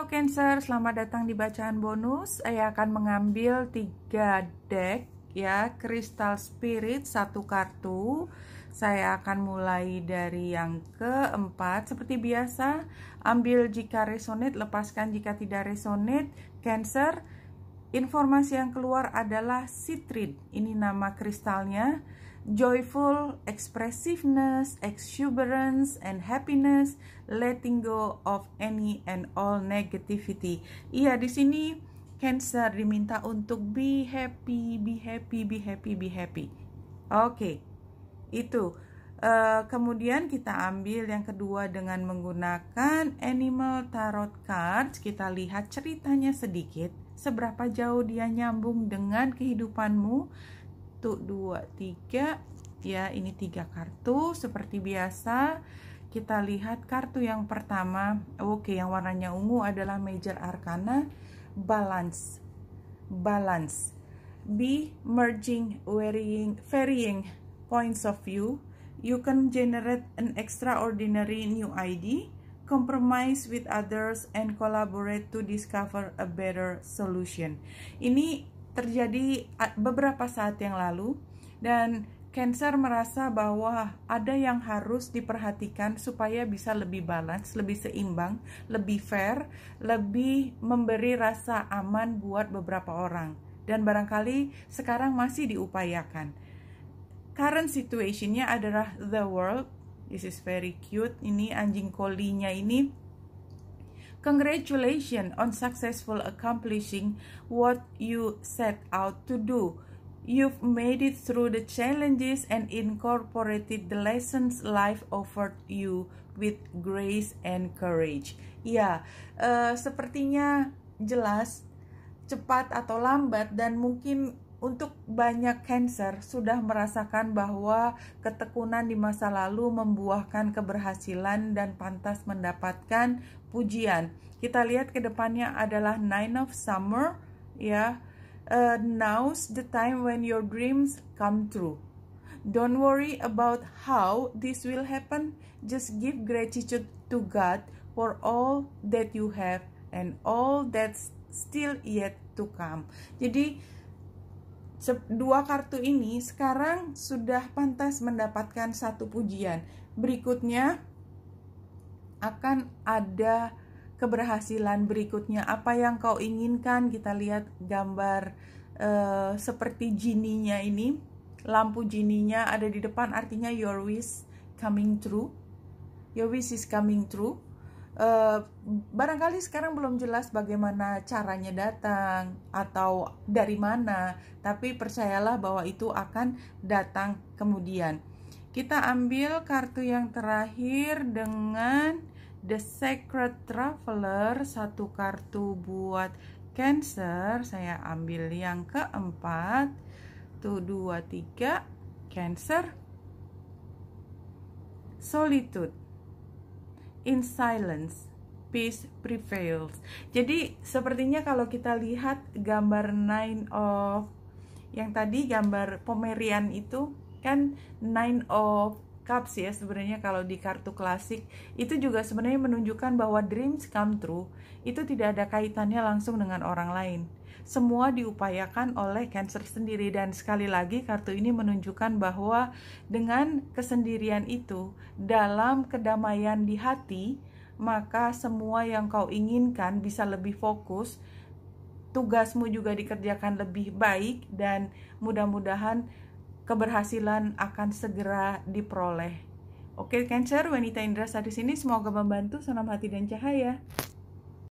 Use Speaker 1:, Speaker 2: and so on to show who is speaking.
Speaker 1: Halo Cancer, selamat datang di bacaan bonus. Saya akan mengambil tiga deck ya, Crystal Spirit satu kartu. Saya akan mulai dari yang keempat. Seperti biasa, ambil jika resonate, lepaskan jika tidak resonate. Cancer, informasi yang keluar adalah Citrid. Ini nama kristalnya joyful, expressiveness, exuberance, and happiness, letting go of any and all negativity. Iya, di sini Cancer diminta untuk be happy, be happy, be happy, be happy. Oke, okay. itu. Uh, kemudian kita ambil yang kedua dengan menggunakan Animal Tarot Cards. Kita lihat ceritanya sedikit, seberapa jauh dia nyambung dengan kehidupanmu satu dua tiga. Ya ini tiga kartu. Seperti biasa kita lihat kartu yang pertama. Oke okay, yang warnanya ungu adalah major arcana balance. Balance. Be merging varying varying points of view. You can generate an extraordinary new ID compromise with others and collaborate to discover a better solution. Ini terjadi beberapa saat yang lalu dan Cancer merasa bahwa ada yang harus diperhatikan supaya bisa lebih balance, lebih seimbang, lebih fair, lebih memberi rasa aman buat beberapa orang. Dan barangkali sekarang masih diupayakan. Current situationnya adalah the world. This is very cute. Ini anjing kolinya ini Congratulations on successful accomplishing what you set out to do. You've made it through the challenges and incorporated the lessons life offered you with grace and courage. Ya, uh, sepertinya jelas, cepat atau lambat dan mungkin untuk banyak cancer sudah merasakan bahwa ketekunan di masa lalu membuahkan keberhasilan dan pantas mendapatkan pujian. Kita lihat ke depannya adalah Nine of Summer ya. Uh, now's the time when your dreams come true. Don't worry about how this will happen. Just give gratitude to God for all that you have and all that's still yet to come. Jadi dua kartu ini sekarang sudah pantas mendapatkan satu pujian. Berikutnya akan ada keberhasilan berikutnya. Apa yang kau inginkan? Kita lihat gambar uh, seperti jininya ini. Lampu jininya ada di depan artinya your wish coming true. Your wish is coming true Uh, barangkali sekarang belum jelas bagaimana caranya datang atau dari mana, tapi percayalah bahwa itu akan datang kemudian. Kita ambil kartu yang terakhir dengan The Sacred Traveler, satu kartu buat Cancer. Saya ambil yang keempat, tuh dua tiga Cancer, Solitude in silence peace prevails. Jadi sepertinya kalau kita lihat gambar nine of yang tadi gambar Pomerian itu kan nine of cups ya sebenarnya kalau di kartu klasik. Itu juga sebenarnya menunjukkan bahwa dreams come true itu tidak ada kaitannya langsung dengan orang lain. Semua diupayakan oleh Cancer sendiri dan sekali lagi kartu ini menunjukkan bahwa dengan kesendirian itu dalam kedamaian di hati maka semua yang kau inginkan bisa lebih fokus tugasmu juga dikerjakan lebih baik dan mudah-mudahan keberhasilan akan segera diperoleh. Oke, Cancer, wanita Indra saat di sini semoga membantu. Salam hati dan cahaya.